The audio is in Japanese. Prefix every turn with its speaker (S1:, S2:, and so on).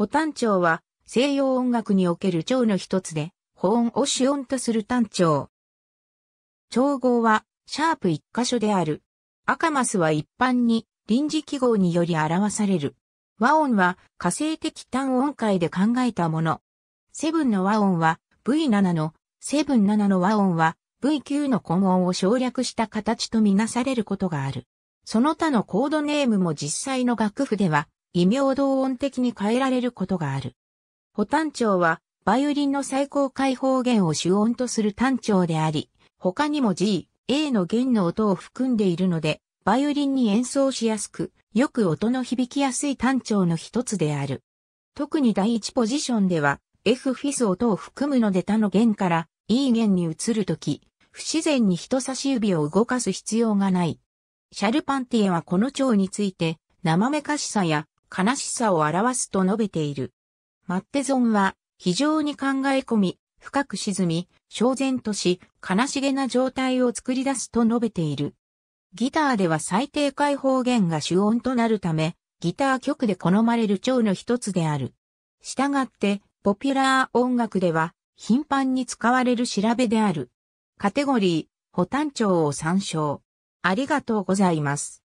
S1: 補単調は西洋音楽における調の一つで、保音を主音とする単調。調合は、シャープ一箇所である。赤マスは一般に臨時記号により表される。和音は火星的単音階で考えたもの。セブンの和音は V7 の、セブン7の和音は V9 の根音を省略した形とみなされることがある。その他のコードネームも実際の楽譜では異名同音的に変えられることがある。補単調はバイオリンの最高解放弦を主音とする単調であり、他にも G、A の弦の音を含んでいるので、バイオリンに演奏しやすく、よく音の響きやすい単調の一つである。特に第一ポジションでは、F フィス音を含むので他の弦から E 弦に移るとき、不自然に人差し指を動かす必要がない。シャルパンティエはこの調について、生めかしさや悲しさを表すと述べている。マッテゾンは非常に考え込み、深く沈み、焦然とし、悲しげな状態を作り出すと述べている。ギターでは最低解放弦が主音となるため、ギター曲で好まれる調の一つである。したがって、ポピュラー音楽では頻繁に使われる調べである。カテゴリー、補単調を参照。ありがとうございます。